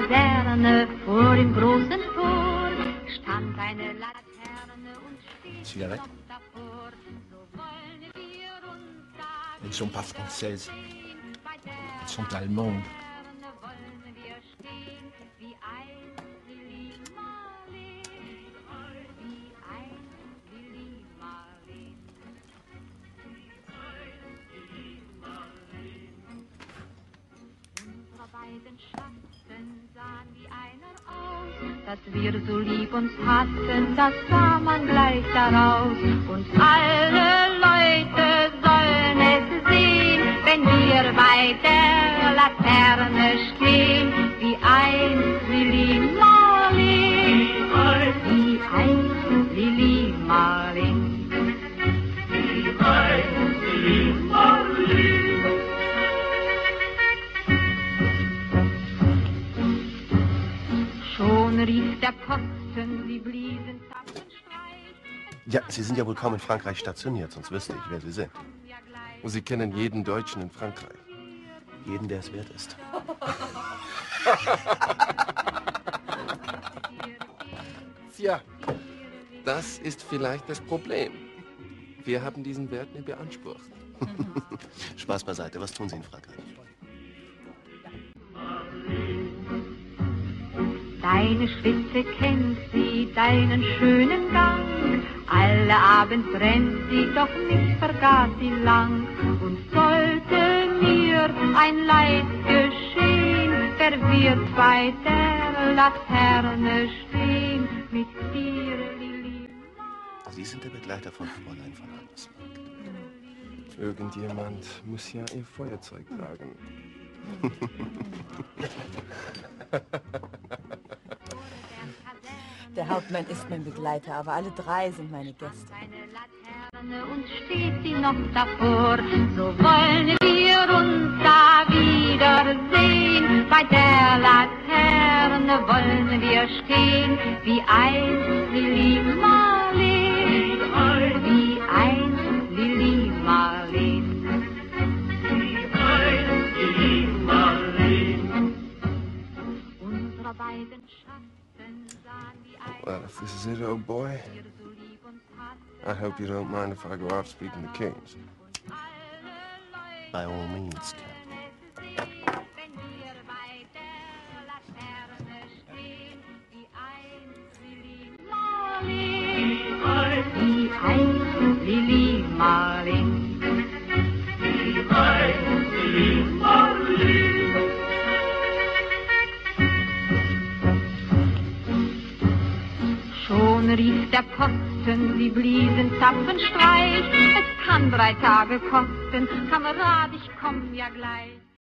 Laterne vor dem großen Tor stand eine Laterne und steht Zigarette? noch davor. So wollen wir uns da Elles sont pas françaises. Elles sont allemandes. Beiden Schatten sahen wie einer aus, dass wir so lieb uns hatten, das sah man gleich daraus. Und alle Ja, Sie sind ja wohl kaum in Frankreich stationiert, sonst wüsste ich, wer Sie sind. Und Sie kennen jeden Deutschen in Frankreich. Jeden, der es wert ist. Tja, das ist vielleicht das Problem. Wir haben diesen Wert nie beansprucht. Spaß beiseite, was tun Sie in Frankreich? Deine Schwitze kennt sie, deinen schönen Gang. Alle Abend brennt sie, doch nicht vergaß sie lang. Und sollte mir ein Leid geschehen, wer wird bei der Laterne stehen mit dir, Lili? Sie sind der Begleiter von Fräulein von Andersmark. Irgendjemand muss ja ihr Feuerzeug tragen. Der Hauptmann ist mein Begleiter, aber alle drei sind meine Gäste. Eine Laterne und steht sie noch davor. So wollen wir uns da wiedersehen. Bei der Laterne wollen wir stehen, wie einst Lili Marleen, wie einst Lili Marleen. Unsere beiden Schatten Well, if this is it, old boy. I hope you don't mind if I go off speaking to kings. By all means, Captain. Rief der Posten, sie bliesen Zapfenstreich. Es kann drei Tage kosten, Kamerad, ich komm ja gleich.